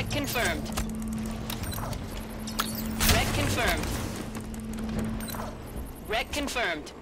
Red confirmed. Red confirmed. Red confirmed.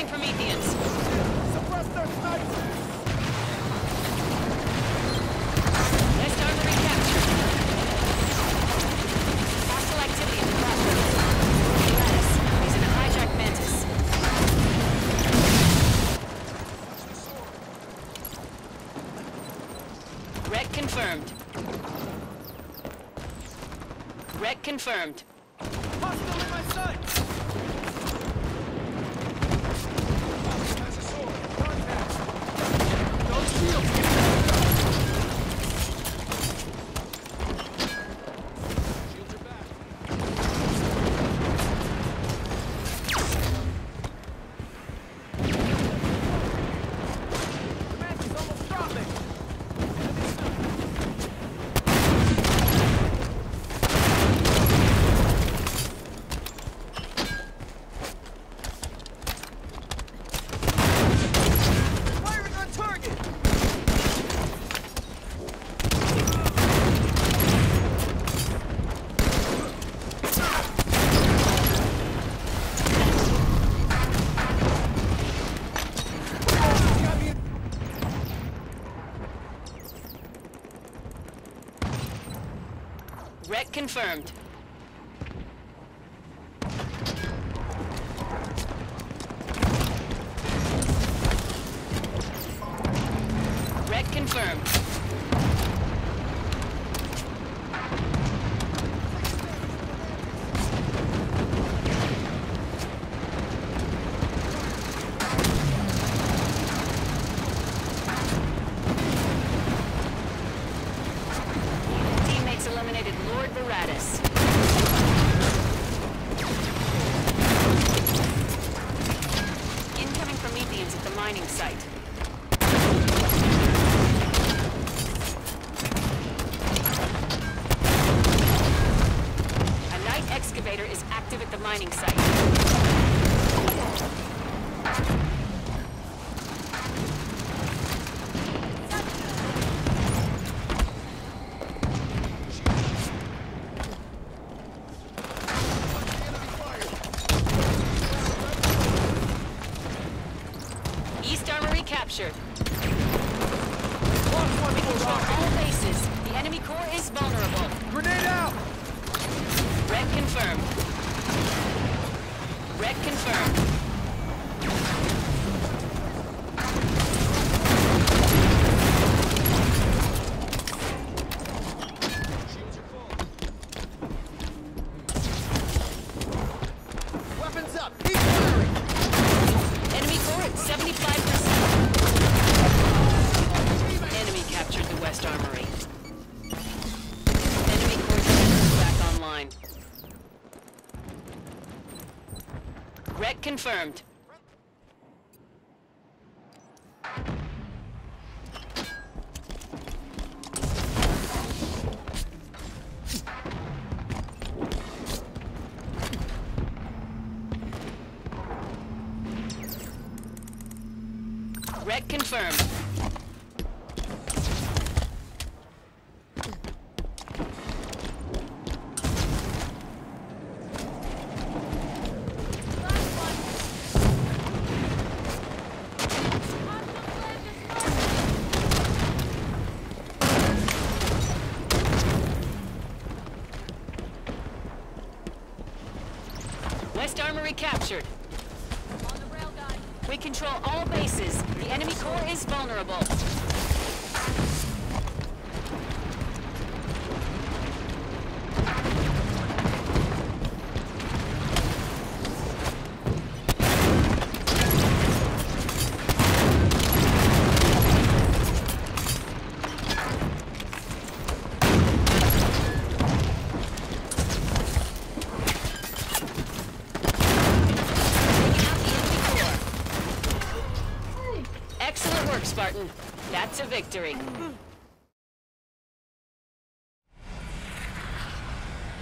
Incoming Prometheans. West Armory captured. Hostile activity at the crossroads. Gladys, he's in a hijacked Mantis. Red confirmed. Red confirmed. Firing confirmed. Red confirmed. Teammates eliminated Lord Veratus. Incoming Prometheans at the mining site. A Knight excavator is active at the mining site. Captured. confirmed. Red confirmed. West Armory captured. We control all bases. The enemy core is vulnerable. Excellent work, Spartan. That's a victory.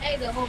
Hey, the whole.